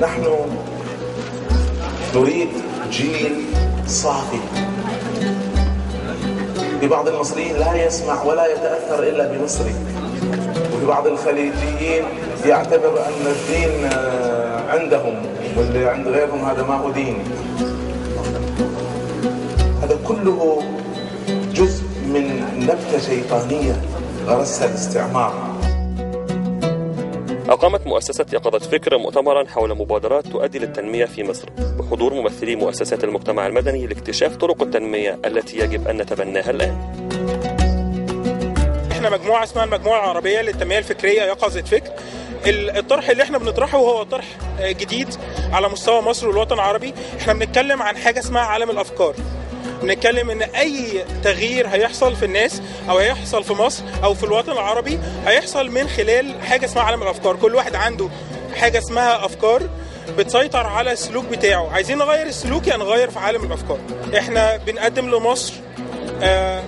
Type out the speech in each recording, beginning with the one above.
نحن نريد جيل صافي. في بعض المصريين لا يسمع ولا يتأثر إلا بمصري. وفي بعض الخليجيين يعتبر أن الدين آه، عندهم واللي عند غيرهم هذا ما هو دين هذا كله جزء من نبتة شيطانية غرسها الاستعمار. أقامت مؤسسة يقظة فكر مؤتمرا حول مبادرات تؤدي للتنمية في مصر بحضور ممثلي مؤسسات المجتمع المدني لاكتشاف طرق التنمية التي يجب أن نتبناها الآن. إحنا مجموعة اسمها المجموعة العربية للتنمية الفكرية يقظة فكر. الطرح اللي إحنا بنطرحه هو طرح آه، جديد على مستوى مصر والوطن العربي إحنا بنتكلم عن حاجة اسمها عالم الأفكار. بنتكلم إن أي تغيير هيحصل في الناس أو هيحصل في مصر أو في الوطن العربي هيحصل من خلال حاجة اسمها عالم الأفكار. كل واحد عنده حاجة اسمها أفكار بتسيطر على السلوك بتاعه. عايزين نغير السلوك يعني نغير في عالم الأفكار. إحنا بنقدم لمصر آه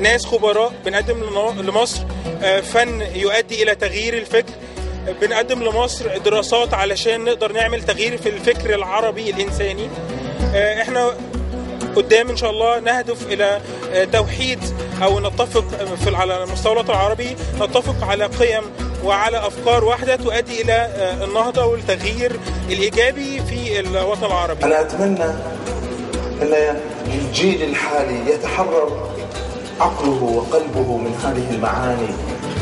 ناس خبراء بنقدم لمصر آه، فن يؤدي إلى تغيير الفكر. بنقدم لمصر دراسات علشان نقدر نعمل تغيير في الفكر العربي الإنساني. آه، إحنا قدام إن شاء الله نهدف إلى آه، توحيد أو نتفق في على مستوى الوطن العربي نتفق على قيم وعلى أفكار واحدة تؤدي إلى آه، النهضة والتغيير الإيجابي في الوطن العربي. أنا أتمنى أن الجيل الحالي يتحرر عقله وقلبه من هذه المعاني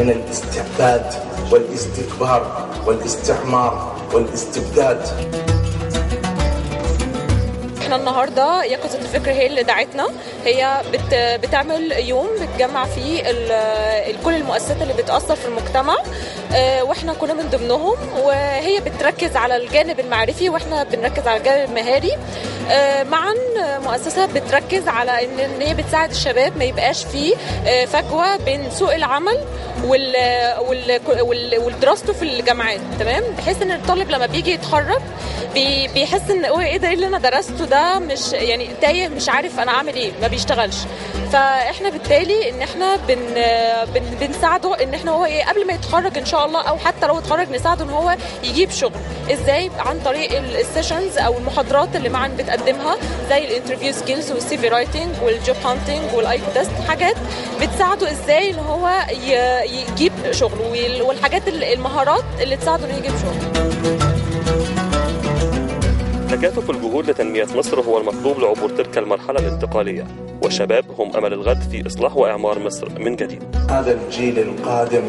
من الاستعباد والاستكبار والاستعمار والاستبداد. إحنا النهارده يقظة الفكر هي اللي دعتنا. هي بت بتعمل يوم بتجمع فيه كل المؤسسات اللي بتأثر في المجتمع آه، وإحنا كنا من ضمنهم وهي بتركز على الجانب المعرفي وإحنا بنركز على الجانب المهاري. آه، معا مؤسسة بتركز على ان هي بتساعد الشباب ما يبقاش فيه آه، فجوة بين سوق العمل والدراسته في الجامعات تمام؟ بحيث إن الطالب لما بيجي يتخرج بي- بيحس إن هو إيه ده إيه اللي أنا درسته ده؟ مش يعني تايه مش عارف أنا اعمل إيه ما بيشتغلش. فاحنا بالتالي ان إحنا بن بن بنساعده ان إحنا هو إيه قبل ما يتخرج ان شاء الله أو حتى لو اتخرج نساعده ان هو يجيب شغل. إزاي؟ عن طريق ال sessions أو المحاضرات اللي معا بتقدمها زي ال interview skills وال CV writing وال job hunting وال IQ test حاجات بتساعده إزاي ان هو يجيب شغل وال- والحاجات ال- المهارات اللي تساعده إنه يجيب شغل. تكاتف الجهود لتنمية مصر هو المطلوب لعبور تلك المرحلة الانتقالية. والشباب هم أمل الغد في إصلاح وإعمار مصر من جديد. هذا الجيل القادم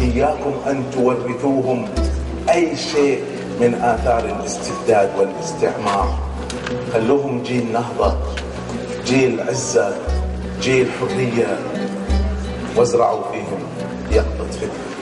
إياكم أن تورثوهم أي شيء من آثار الاستبداد والاستعمار. خلوهم جيل نهضة جيل عزة جيل حرية. وازرعوا فيهم يقظة فكر